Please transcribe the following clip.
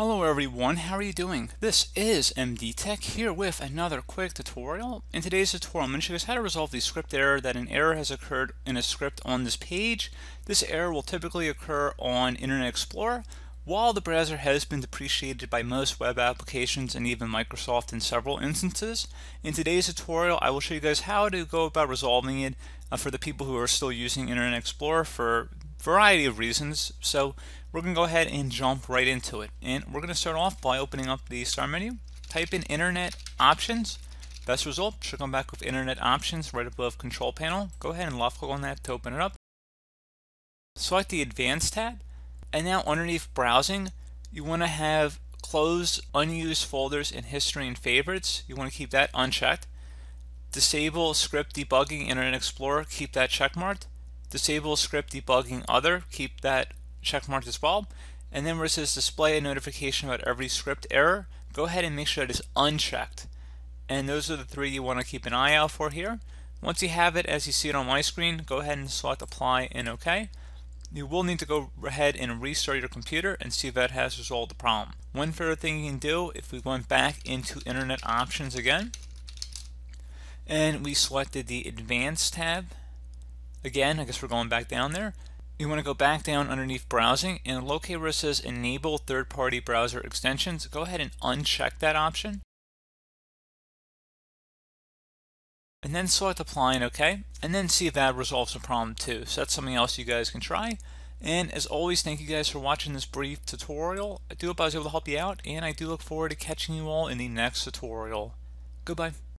Hello everyone, how are you doing? This is MD Tech here with another quick tutorial. In today's tutorial, I'm going to show you guys how to resolve the script error that an error has occurred in a script on this page. This error will typically occur on Internet Explorer. While the browser has been depreciated by most web applications and even Microsoft in several instances, in today's tutorial I will show you guys how to go about resolving it uh, for the people who are still using Internet Explorer for variety of reasons. So we're going to go ahead and jump right into it. And we're going to start off by opening up the start menu, type in Internet Options. Best result should come back with Internet Options right above Control Panel. Go ahead and left click on that to open it up. Select the Advanced tab, and now underneath Browsing, you want to have closed unused folders in History and Favorites. You want to keep that unchecked. Disable Script Debugging Internet Explorer, keep that checkmarked disable script debugging other, keep that checkmarked as well. And then where it says display a notification about every script error, go ahead and make sure it is unchecked. And those are the three you want to keep an eye out for here. Once you have it as you see it on my screen, go ahead and select apply and OK. You will need to go ahead and restart your computer and see if that has resolved the problem. One further thing you can do, if we went back into Internet Options again, and we selected the Advanced tab, Again, I guess we're going back down there. You want to go back down underneath browsing and locate where it says enable third-party browser extensions. Go ahead and uncheck that option. And then select apply and OK. And then see if that resolves the problem too. So that's something else you guys can try. And as always, thank you guys for watching this brief tutorial. I do hope I was able to help you out, and I do look forward to catching you all in the next tutorial. Goodbye.